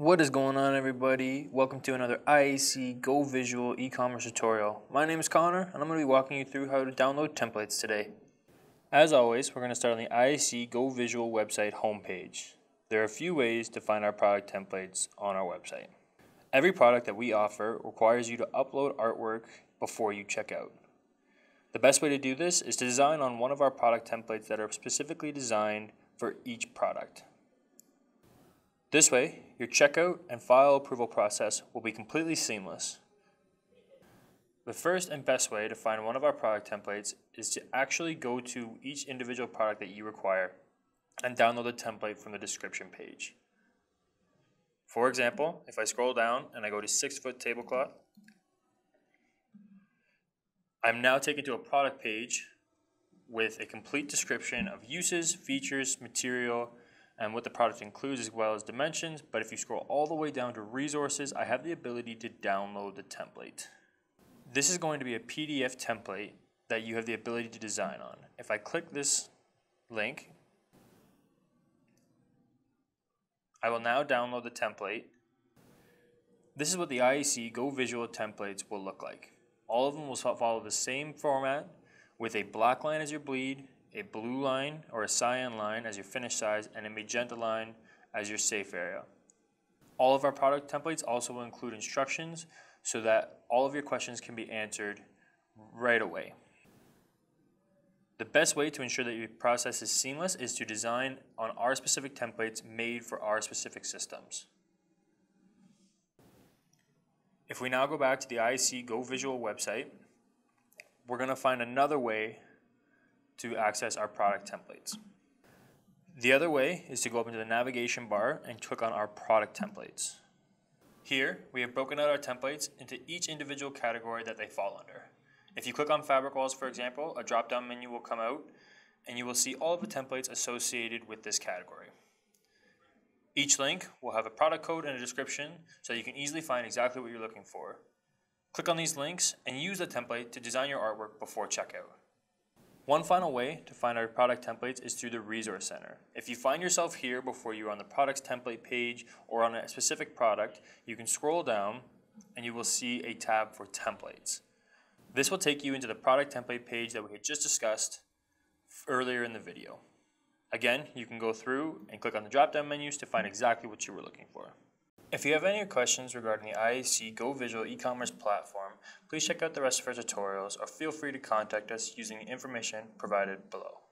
What is going on everybody? Welcome to another IAC Go Visual e-commerce tutorial. My name is Connor and I'm going to be walking you through how to download templates today. As always, we're going to start on the IAC Go Visual website homepage. There are a few ways to find our product templates on our website. Every product that we offer requires you to upload artwork before you check out. The best way to do this is to design on one of our product templates that are specifically designed for each product. This way, your checkout and file approval process will be completely seamless. The first and best way to find one of our product templates is to actually go to each individual product that you require and download the template from the description page. For example, if I scroll down and I go to six foot tablecloth, I'm now taken to a product page with a complete description of uses, features, material, and what the product includes as well as dimensions. But if you scroll all the way down to resources, I have the ability to download the template. This is going to be a PDF template that you have the ability to design on. If I click this link, I will now download the template. This is what the IAC Go Visual templates will look like. All of them will follow the same format with a black line as your bleed, a blue line or a cyan line as your finish size, and a magenta line as your safe area. All of our product templates also include instructions so that all of your questions can be answered right away. The best way to ensure that your process is seamless is to design on our specific templates made for our specific systems. If we now go back to the IAC Go Visual website, we're going to find another way to access our product templates. The other way is to go up into the navigation bar and click on our product templates. Here, we have broken out our templates into each individual category that they fall under. If you click on fabric walls, for example, a drop-down menu will come out and you will see all of the templates associated with this category. Each link will have a product code and a description so you can easily find exactly what you're looking for. Click on these links and use the template to design your artwork before checkout. One final way to find our product templates is through the Resource Center. If you find yourself here before you're on the products template page or on a specific product, you can scroll down and you will see a tab for templates. This will take you into the product template page that we had just discussed earlier in the video. Again, you can go through and click on the drop-down menus to find exactly what you were looking for. If you have any questions regarding the IAC Go Visual e-commerce platform, please check out the rest of our tutorials or feel free to contact us using the information provided below.